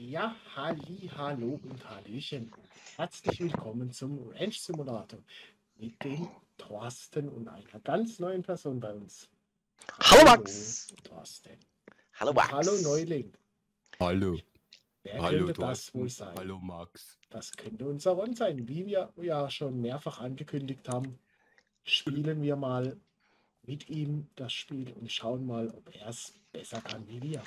Ja, halli, hallo und hallöchen. Herzlich willkommen zum Ranch Simulator mit dem Thorsten und einer ganz neuen Person bei uns. Hallo Max. Thorsten. Hallo Max. Hallo Neuling. Hallo. Wer Hallo, könnte das wohl sein? Hallo, Max. Das könnte unser Ron sein. Wie wir ja schon mehrfach angekündigt haben, spielen wir mal mit ihm das Spiel und schauen mal, ob er es besser kann wie wir.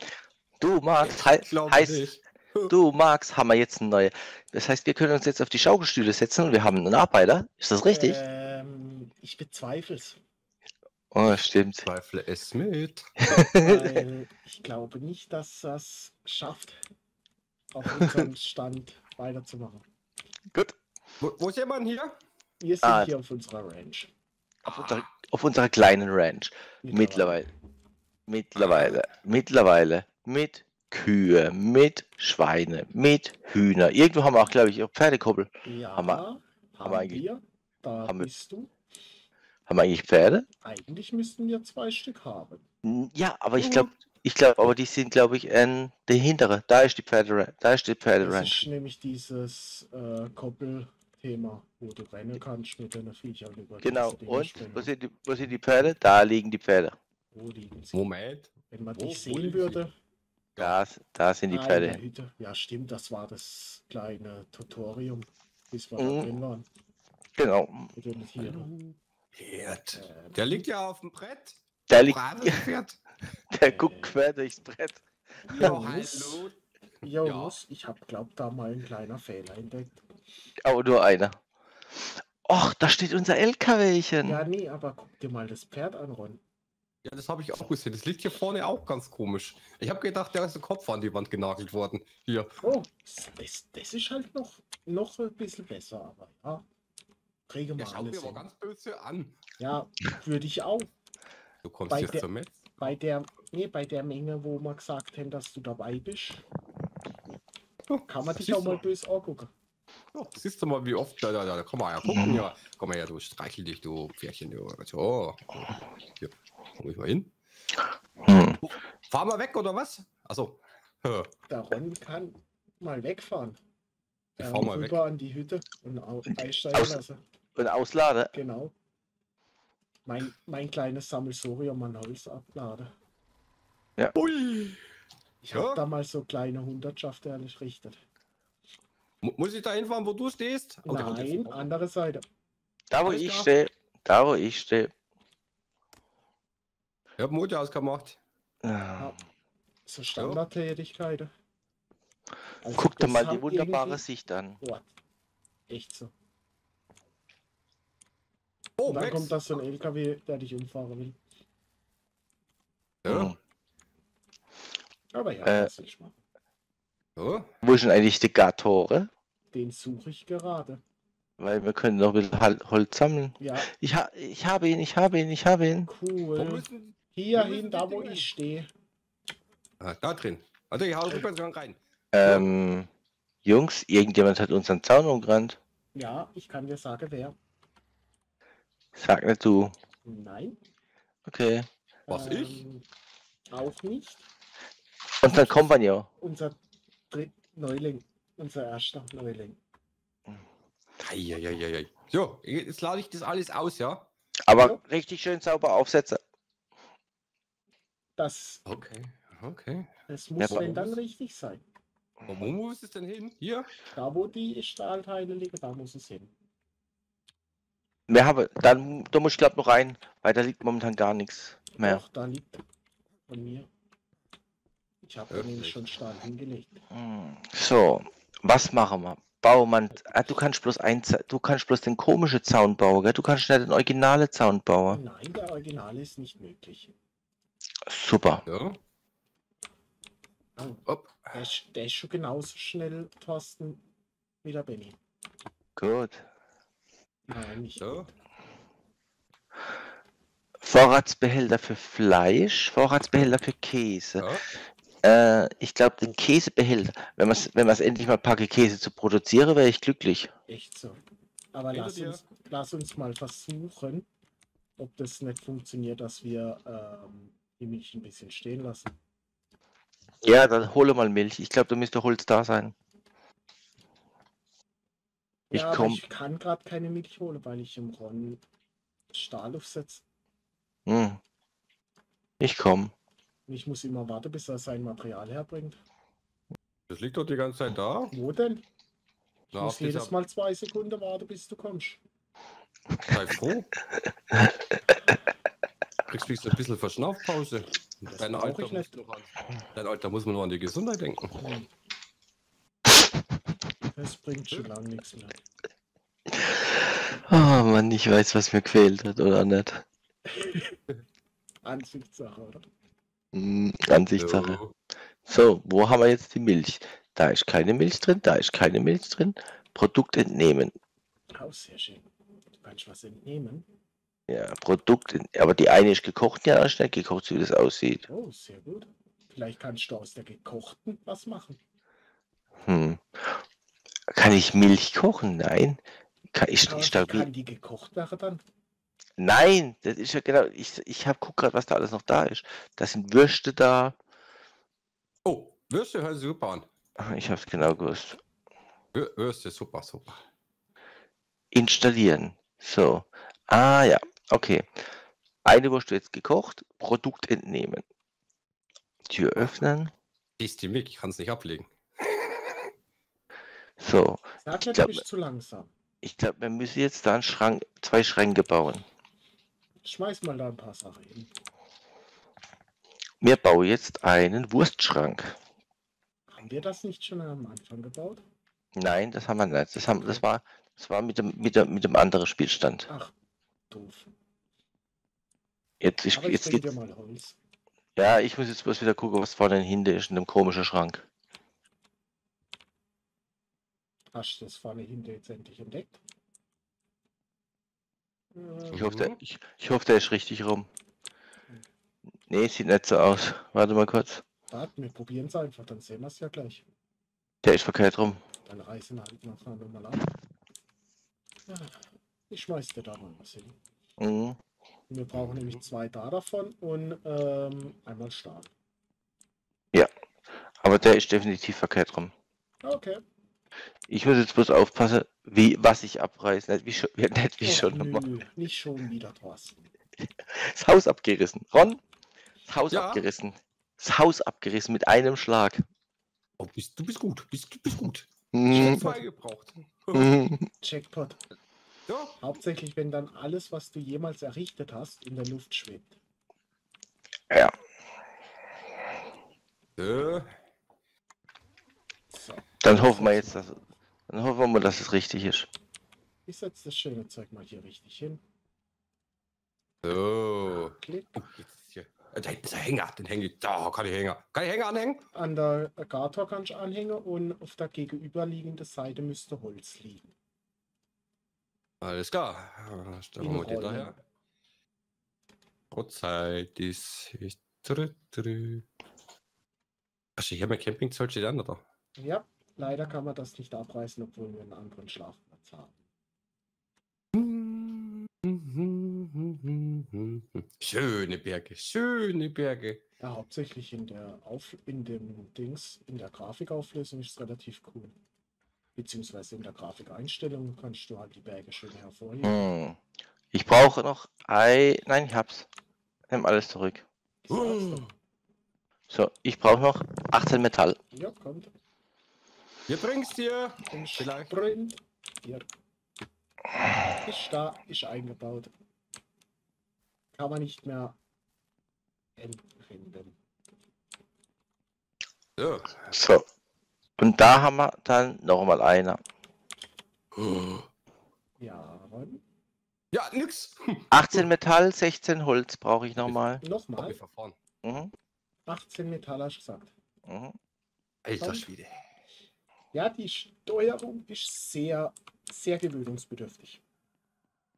Du Max, Glaub heißt, nicht. Du Max, haben wir jetzt eine neue. Das heißt, wir können uns jetzt auf die Schaukelstühle setzen und wir haben einen Arbeiter. Ist das richtig? Ähm, ich bezweifle es, Oh, stimmt. Zweifle es mit. weil ich glaube nicht, dass das schafft, auf unserem Stand weiterzumachen. Gut. Wo, wo ist jemand hier? Wir sind Ah. hier auf unserer Ranch. Auf, unserer, auf unserer kleinen Ranch. Mittlerweile. Mittlerweile. Mittlerweile. Mit Kühe, mit Schweine, mit Hühner. Irgendwo haben wir auch, glaube ich, auch Pferdekoppel. Ja, Haben haben wir- haben wir eigentlich- Da haben wir- bist du. Haben wir eigentlich Pferde? Eigentlich müssten wir zwei Stück haben. Ja, aber ich glaube, ich glaube, aber die sind, glaube ich, ähm, der hintere. Da ist die Pferde, da ist die Das Pferderanch. ist nämlich dieses äh, Koppelthema, wo du rennen kannst mit den Viechern über Genau. Und wo sind, die, wo sind die Pferde? Da liegen die Pferde. Wo liegen sie? Moment. Wenn man Wo- dich sehen würde. Da, da sind die Pferde. Hütte. Ja, stimmt, das war das kleine Tutorium, bis wir Mhm. da drin waren. Genau. Herd. Ähm, Der liegt ja auf dem Brett. Der liegt, Pferd. der guckt quer durchs Brett. Ja, Jungs, hallo. Jungs, ich habe, glaub, da mal ein kleiner Fehler entdeckt. Aber nur einer. Och, da steht unser LKWchen. Ja, nee, aber guck dir mal das Pferd an, Ron. Ja, das habe ich auch gesehen. Das liegt hier vorne auch ganz komisch. Ich habe gedacht, der ist der Kopf an die Wand genagelt worden. Hier. Oh, das, das ist halt noch, noch ein bisschen besser, aber ja. Kriege mal mir alles aber hin. ganz böse an. Ja, würde ich auch. Du kommst Bei jetzt der- zur Metz. Bei der, nee, bei der Menge, wo wir gesagt haben, dass du dabei bist, Oh, kann man dich auch mal böse angucken. Oh, siehst du mal, wie oft, da, da, da kann man ja gucken, ja. Komm mal her, du streichel dich, du Pferdchen, du. So. Hier, komm ich mal hin. Hm. Fahr mal weg, oder was? Achso. Der Ron kann mal wegfahren. Ich Ähm, fahr mal weg. rüber an die Hütte und einsteigen Aus- lassen. Und auslade. Genau. Mein, mein kleines Sammelsorium an Holz abladen. Ui. Ich Ja. habe da mal so kleine Hundertschaft errichtet. Mu- Muss ich da hinfahren, wo du stehst? Oh, jetzt Nein, andere Seite. Da, wo Alles ich stehe. Da, wo ich stehe. Ich hab Motor ausgemacht. Ah. So Standardtätigkeiten. Also Guck dir das mal die wunderbare irgendwie- Sicht an. Boah, echt so. Oh, Und dann Max. kommt da so ein LKW, der dich umfahren will. Ja. Mhm. Aber ja, Äh. das ich machen. ja. Wo sind eigentlich die Gatore? Den suche ich gerade. Weil wir können noch ein bisschen Holz sammeln. Ja, Ich, ha ich habe ihn, ich habe ihn, ich habe ihn. Wo cool. müssen. Hier hin, da wo ich stehe. Ah, da drin. Also, ich hau rückwärts rein. Ähm, Jungs, irgendjemand hat unseren Zaun umgerannt. Ja, ich kann dir sagen, wer. Sag nicht du. Nein. Okay. Was, ich? ähm, Auch nicht. Unser Kompagnon. Unser Dritt Neuling. Unser erster Neuling. Eieieiei. So, jetzt lade ich das alles aus, ja? Aber Ja. richtig schön sauber aufsetzen. Das, Okay, okay. das muss, aber- wenn dann richtig sein. Wo muss es denn hin? Hier? Da, wo die Stahlteile liegen, da muss es hin. Wir haben, dann, da muss ich glaube noch rein, weil da liegt momentan gar nichts mehr. Doch, da liegt von mir. Ich habe nämlich schon Stahl hingelegt. Hm, So, was machen wir? Baumann, ah, du kannst bloß ein, du kannst bloß den komischen Zaun bauen, gell? Du kannst nicht den originale Zaun bauen. Nein, der Original ist nicht möglich. Super. Ja. Oh, der, ist, der ist schon genauso schnell, Thorsten, wie der Benny. Gut. Nein, nicht. So. Vorratsbehälter für Fleisch, Vorratsbehälter für Käse. Ja. Äh, ich glaube, den Käsebehälter, wenn man es wenn man's endlich mal packe, Käse zu produzieren, wäre ich glücklich. Echt so. Aber Hinter lass uns, lass uns mal versuchen, ob das nicht funktioniert, dass wir ähm, die Milch ein bisschen stehen lassen. Ja, dann hole mal Milch. Ich glaube, da müsste Holz da sein. Ich ja, komm. ich kann gerade keine Milch holen, weil ich im Ron Stahl aufsetze. Hm. Ich komme. Ich muss immer warten, bis er sein Material herbringt. Das liegt doch die ganze Zeit da. Wo denn? Ich Na, muss auf dieser- jedes Mal zwei Sekunden warten, bis du kommst. Sei froh. Kriegst du ein bisschen Verschnaufpause. Dein Alter, ich nicht. muss noch an, dein Alter muss man nur an die Gesundheit denken. Das bringt schon lange nichts mehr. Oh Mann, ich weiß, was mir gefehlt hat, oder nicht? Ansichtssache, oder? Hm, Ansichtssache. So. So, wo haben wir jetzt die Milch? Da ist keine Milch drin, da ist keine Milch drin. Produkt entnehmen. Oh, sehr schön. Du kannst was entnehmen. Ja, Produkt, ent- aber die eine ist gekocht, ja, ist nicht gekocht, so wie das aussieht. Oh, sehr gut. Vielleicht kannst du aus der gekochten was machen. Hm. Kann ich Milch kochen? Nein. Kann ich, Aber ich stabil. kann die gekocht werden dann? Nein, das ist ja genau. Ich, ich hab guck gerade, was da alles noch da ist. Da sind Würste da. Oh, Würste hören sich super an. Ich hab's genau gewusst. Wür- Würste, super, super. Installieren. So. Ah ja, okay. Eine Wurst wird jetzt gekocht. Produkt entnehmen. Tür öffnen. Die ist die Mick, ich kann es nicht ablegen. So. Sag Ich nicht, glaub- du bist zu langsam. Ich glaube, wir müssen jetzt da einen Schrank, zwei Schränke bauen. Schmeiß mal da ein paar Sachen hin. Wir bauen jetzt einen Wurstschrank. Haben wir das nicht schon am Anfang gebaut? Nein, das haben wir nicht. Das, haben, das war, das war mit, dem, mit, dem, mit dem anderen Spielstand. Ach, doof. Jetzt, ist, Aber ich jetzt dir geht's. mal Holz. Ja, ich muss jetzt bloß wieder gucken, was vorne hinter ist in dem komischen Schrank. Hast du das vorne hinter jetzt endlich entdeckt? Ich hoffe, der, ich, ich hoffe, der ist richtig rum. Nee, sieht nicht so aus. Warte mal kurz. warte, wir probieren es einfach, dann sehen wir es ja gleich. Der ist verkehrt rum. Dann reißen wir halt ab. Ja, Ich schmeiß dir da mal was hin. Mhm. Wir brauchen nämlich zwei da davon und ähm, einmal Stahl. Aber der ist definitiv verkehrt rum. Okay. Ich muss jetzt bloß aufpassen, wie, was ich abreiße. Nicht wie schon, nicht wie Och, schon nö, nicht schon wieder Thorsten. Das Haus abgerissen. Ron, das Haus Ja? abgerissen. Das Haus abgerissen mit einem Schlag. Oh, bist, du bist gut, bist, du bist gut. Mhm. Zwei gebraucht. Mhm. Jackpot. Ja, Hauptsächlich, wenn dann alles, was du jemals errichtet hast, in der Luft schwebt. Ja, äh, So, dann hoffen wir jetzt, dass, dann hoffen wir mal, dass es richtig ist. ich setze das schöne Zeug mal hier richtig hin. so. Klick. Oh, jetzt ist hier. Äh, Da hinten ist der Hänger, den hänge ich. Da kann ich Hänger. Kann ich Hänger anhängen? An der Gartor kannst du anhängen und auf der gegenüberliegenden Seite müsste Holz liegen. Alles klar. Äh, Stellen wir Rollen. daher. Uhrzeit ist. Ach, hier mein Campingzeug steht an, oder? Ja, leider kann man das nicht abreißen, obwohl wir einen anderen Schlafplatz haben. Schöne Berge, schöne Berge. Ja, hauptsächlich in der Auf in dem Dings, in der Grafikauflösung ist es relativ cool. Beziehungsweise in der Grafikeinstellung kannst du halt die Berge schön hervorheben. Hm. Ich brauche noch ein. Nein, ich hab's. Nimm alles zurück. So, ich brauche noch 18 Metall. Ja, kommt. Wir bring's dir. Vielleicht. Sprint. Hier. Ist da, ist eingebaut. Kann man nicht mehr entfinden. So. So. Und da haben wir dann nochmal einer. Ja. Ja, nix. 18 Metall, 16 Holz brauche ich nochmal. Hab Nochmal. Mhm. 18 Metall hast du gesagt. Mhm. Alter. Schwede. Ja, die Steuerung ist sehr, sehr gewöhnungsbedürftig.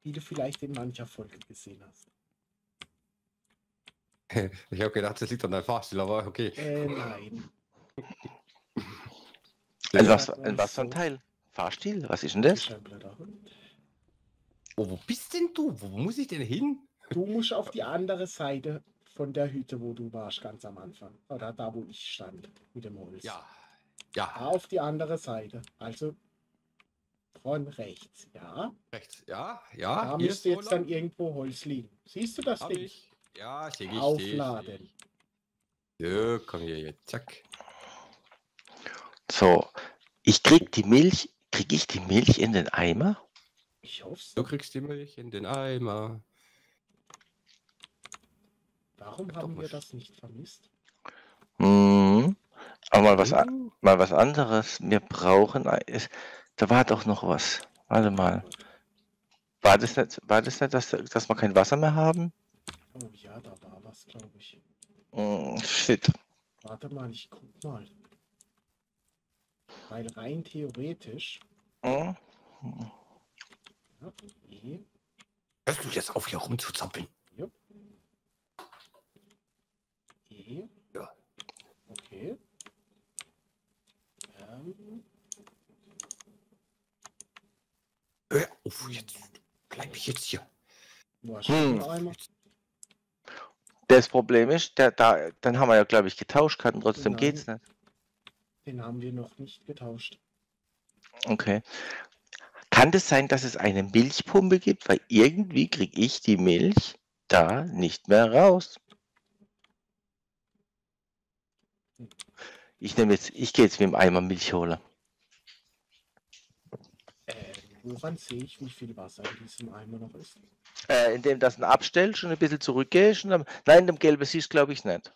Wie du vielleicht in mancher Folge gesehen hast. Ich habe gedacht, das liegt an deinem Fahrstil, aber okay. Äh, nein. Ein was, ein was für ein. Teil? Fahrstil? Was ist denn das? Oh, wo bist denn du? Wo muss ich denn hin? Du musst auf die andere Seite von der Hütte, wo du warst, ganz am Anfang. Oder da, wo ich stand, mit dem Holz. Ja. Da Ja, auf die andere Seite. Also von rechts, ja. rechts. Ja, ja. Da hier müsste jetzt dann irgendwo Holz liegen. Siehst du das Hab Ding? ich. Ja, sehe ich. Aufladen. Ja, komm hier jetzt. Zack. So, ich krieg die Milch, krieg ich die Milch in den Eimer? Ich hoffe Du kriegst die Milch in den Eimer. Warum haben wir das nicht vermisst? Mhm. Aber mal was, Uh, mal was anderes. Wir brauchen, ist, da war doch noch was. Warte mal. War das nicht, war das nicht dass, dass wir kein Wasser mehr haben? Oh ja, da war was, glaube ich. Mm, shit. Warte mal, ich guck mal. Weil rein theoretisch. Mm. Ja, E, Hörst du jetzt auf, hier rumzuzappeln? E. Ja. Okay. Ähm, Hör auf, jetzt. Bleib ich jetzt hier. Hm. Das Problem ist, der, da, dann haben wir ja, glaube ich, getauscht und trotzdem Nein. geht's nicht. Den haben wir noch nicht getauscht. Okay. Kann das sein, dass es eine Milchpumpe gibt? Weil irgendwie kriege ich die Milch da nicht mehr raus. Ich nehme jetzt, ich gehe jetzt mit dem Eimer Milch holen. Äh, woran sehe ich, wie viel Wasser in diesem Eimer noch ist? Äh, indem das ein abstellst und ein bisschen zurückgehst. Und dann, nein, dem gelben siehst glaube ich nicht.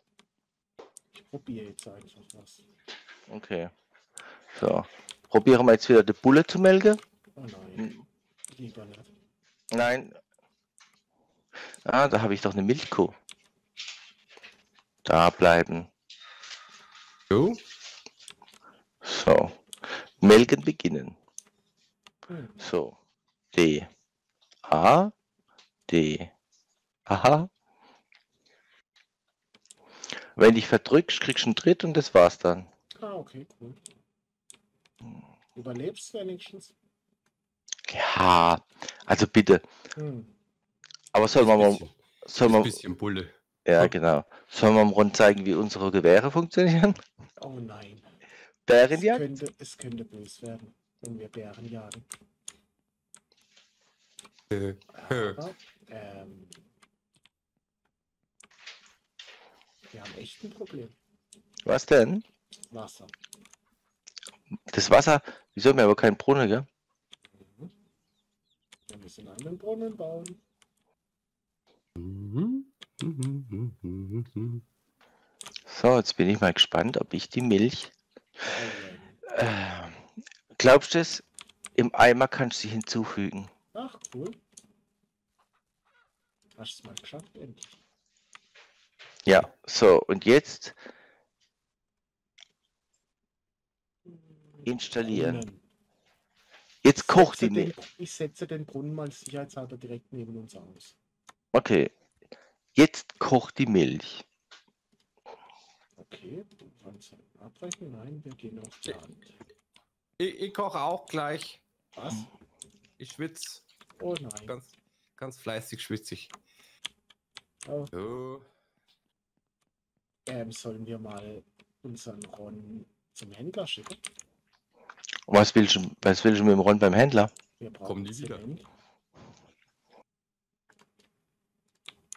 Ich probiere jetzt einfach was. Okay. So. Probieren wir jetzt wieder die Bulle zu melken. Oh nein, Hm. lieber nicht. Nein. Ah, da habe ich doch eine Milchkuh. Da bleiben. Du? So. Melken beginnen. Hm. So. D. A. D. Aha. Wenn dich verdrückst, kriegst du einen Tritt und das war's dann. Ah, okay, cool. Überlebst wenigstens? Ja, also bitte. Hm. Aber sollen wir mal, sollen wir, bisschen Bulle. ja genau. Sollen wir mal rund zeigen, wie unsere Gewehre funktionieren? Oh nein. Es Bärenjagd? könnte, es könnte böse werden, wenn wir Bären jagen. Äh, Aber, ähm, wir haben echt ein Problem. Was denn? Wasser. Das Wasser, wieso haben wir aber keinen Brunnen, gell? Mhm. Wir müssen einen Brunnen bauen. So, jetzt bin ich mal gespannt, ob ich die Milch. Äh, glaubst du es? Im Eimer kannst du sie hinzufügen. Ach, cool. Hast es mal geschafft, endlich. Ja, so, und jetzt installieren. Brunnen. Jetzt kocht die Milch. Ich setze den Brunnen mal sicherheitshalber direkt neben uns aus. Okay. Jetzt kocht die Milch. Okay, abbrechen. Nein, wir gehen auf Land. Ich, ich koche auch gleich. Was? Ich schwitze. Oh nein. Ganz, ganz fleißig schwitzig. Oh, So. ähm, sollen wir mal unseren Ron zum Händler schicken? Was willst du, was willst du mit dem Ron beim Händler? Wir brauchen Kommen die wieder? Zement.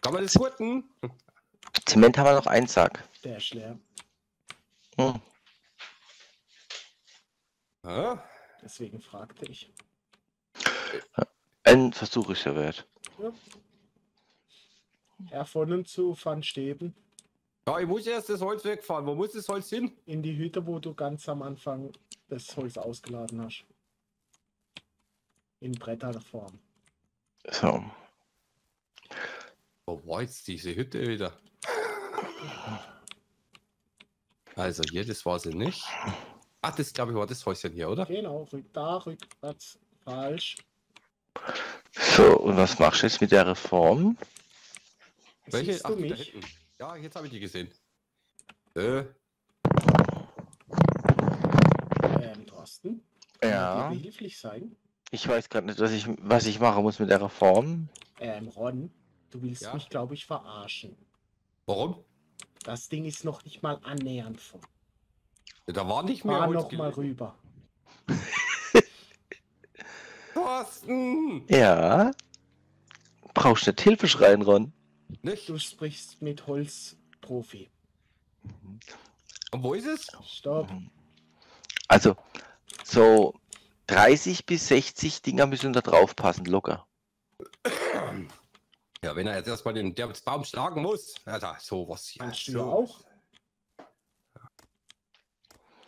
Kann man das guten? Zement haben wir noch einen Sack. Der ist leer. Hm. Ja, Deswegen fragte ich. Ein Versuch ist ja wert. Erfunden zu Van Steben Ja, ich muss erst das Holz wegfahren. Wo muss das Holz hin? in die Hütte, wo du ganz am Anfang das Holz ausgeladen hast. In Bretterform. So. Wo war jetzt diese Hütte wieder? Also hier, das war sie nicht. Ach, das glaube ich war das Häuschen hier, oder? Genau, rück, da, rückwärts, falsch. So, und was machst du jetzt mit der Reform? Welche? Siehst Ach, du da mich? Ja, jetzt habe ich die gesehen. Äh, Ähm, Thorsten? Kann Ja. ich dir behilflich sein? Ich weiß gerade nicht, was ich, was ich machen muss mit der Reform. Ähm, Ron, du willst Ja? mich, glaube ich, verarschen. Warum? Das Ding ist noch nicht mal annähernd voll. Da war nicht mehr Fahr Holz noch mal rüber. Thorsten! Ja. Brauchst nicht Hilfe schreien, Ron. Nicht? Du sprichst mit Holzprofi. Und wo ist es? Stopp. Also, so 30 bis 60 Dinger müssen da drauf passen, locker. Ja, wenn er jetzt erstmal den der Baum schlagen muss. Ja, da, sowas. Ja, Kannst du auch.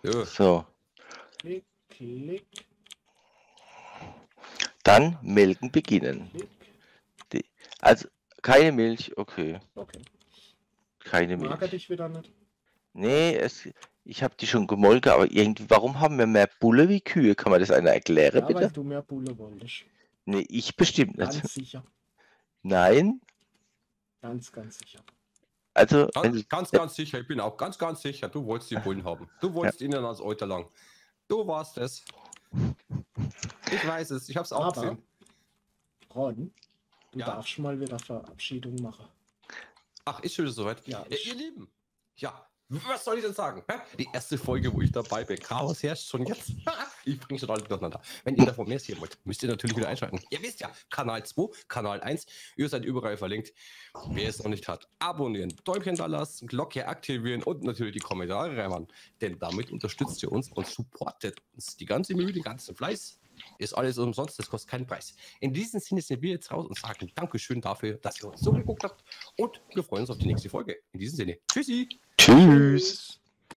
Ja. So, Klick, klick, dann melken beginnen. klick. Also, keine Milch, okay. Okay. Keine Mag er Milch. dich wieder nicht? Nee, es, ich habe die schon gemolken, aber irgendwie, warum haben wir mehr Bulle wie Kühe? Kann man das einer erklären, Ja, weil bitte? du mehr Bulle wolltest. Nee, ich bestimmt nicht. Ganz sicher. Nein, Ganz, ganz sicher. also, Ganz, ganz, ganz sicher. Ich bin auch ganz, ganz sicher. Du wolltest die Bullen haben. Du wolltest ihnen als Euter lang. Du warst es. Ich weiß es. Ich hab's auch Aber- gesehen. Ron, du Ja? darfst schon mal wieder Verabschiedung machen. Ach, ist schon soweit. Ja, Äh, ihr Lieben. Ja. Was soll ich denn sagen? Die erste Folge, wo ich dabei bin. Chaos herrscht schon jetzt. Ich bringe schon alle durcheinander. Wenn ihr davon mehr sehen wollt, müsst ihr natürlich wieder einschalten. Ihr wisst ja, Kanal 2, Kanal 1, ihr seid überall verlinkt. Wer es noch nicht hat, abonnieren, Däumchen da lassen, Glocke aktivieren und natürlich die Kommentare reinmachen. Denn damit unterstützt ihr uns und supportet uns. Die ganze Mühe, den ganzen Fleiß ist alles umsonst, das kostet keinen Preis. In diesem Sinne sind wir jetzt raus und sagen Dankeschön dafür, dass ihr uns so geguckt habt und wir freuen uns auf die nächste Folge. In diesem Sinne, tschüssi! tschüss.